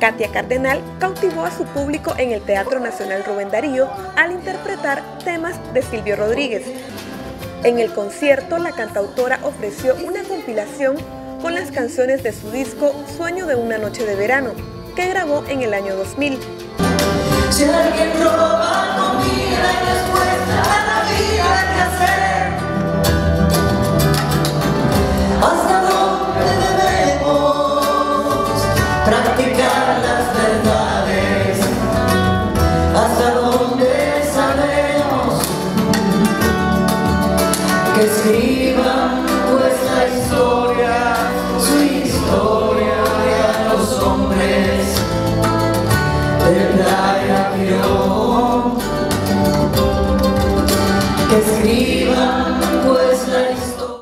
Katia Cardenal cautivó a su público en el Teatro Nacional Rubén Darío al interpretar temas de Silvio Rodríguez. En el concierto, la cantautora ofreció una compilación con las canciones de su disco Sueño de una noche de verano, que grabó en el año 2000. Que escriban nuestra historia, su historia de los hombres de playa que escriban